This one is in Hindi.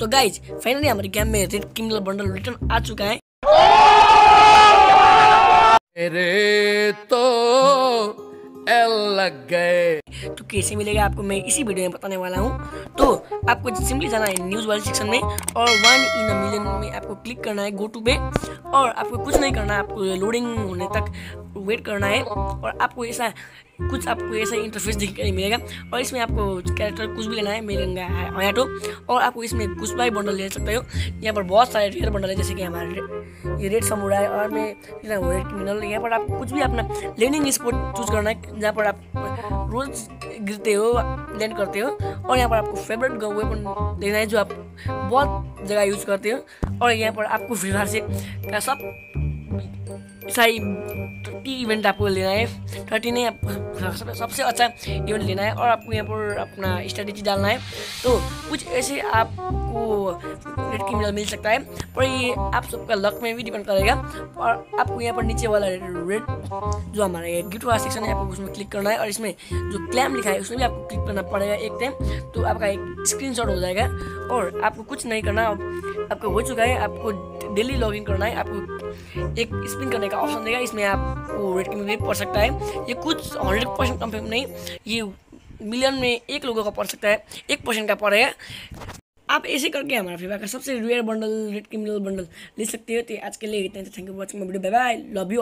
तो गाइज़ फाइनली हमारे गेम में रेड क्रिमिनल बंडल रिटर्न आ चुका है। मेरे तो एल लग गए। तो कैसे मिलेगा आपको मैं इसी वीडियो में बताने वाला हूँ। तो आपको सिंपली जाना है न्यूज़ वाले सेक्शन में और वन इन मिलियन में आपको क्लिक करना है गो टू पे और आपको कुछ नहीं करना है आपको लोडिंग होने तक वेट करना है और आपको ऐसा कुछ आपको ऐसा इंटरफेस देखने मिलेगा। और इसमें आपको कैरेक्टर कुछ भी लेना है, मिलेगा हयाटो और आपको इसमें कुछ भी बंडल ले सकते हो। यहाँ पर बहुत सारे रेयर बंडल है, जैसे कि हमारे ये रेड समुराय और मैं रेड क्रिमिनल यहाँ पर आप कुछ भी अपना लैंडिंग स्पॉट चूज़ करना है, जहाँ पर आप रोज गिरते हो लैंड करते हो, और यहाँ पर आपको फेवरेट वेपन लेना है, जो आप बहुत जगह यूज़ करते हो। और यहाँ पर आपको फ़िलहाल से सब सही थर्टी इवेंट आपको लेना है। थर्टी नहीं आप सबसे अच्छा इवेंट लेना है और आपको यहाँ पर अपना स्ट्रेटेजी डालना है। तो कुछ ऐसे आपको रेड क्रिमिनल मिल मिल सकता है, पर ये आप सबका लक में भी डिपेंड करेगा। और आपको यहाँ पर नीचे वाला रेड जो हमारा ये गिफ्ट वाला सेक्शन है, आपको उसमें क्लिक करना है और इसमें जो क्लैम लिखा है, उसमें भी आपको क्लिक करना पड़ेगा एक टाइम तो आपका एक स्क्रीन हो जाएगा और आपको कुछ नहीं करना, आपको हो चुका है, आपको डेली लॉगिन करना है, आपको एक स्पिन करने का ऑप्शन देगा इसमें आपको रेट में भी पड़ सकता है। ये कुछ हंड्रेड परसेंट कंफर्म नहीं, ये मिलियन में एक लोगों का पड़ सकता है, एक परसेंट का पड़ेगा आप ऐसे करके हमारा फेवर का सबसे rare bundle red criminal bundle ले सकते हो। तो आज के लिए इतना thank you watching video bye bye love you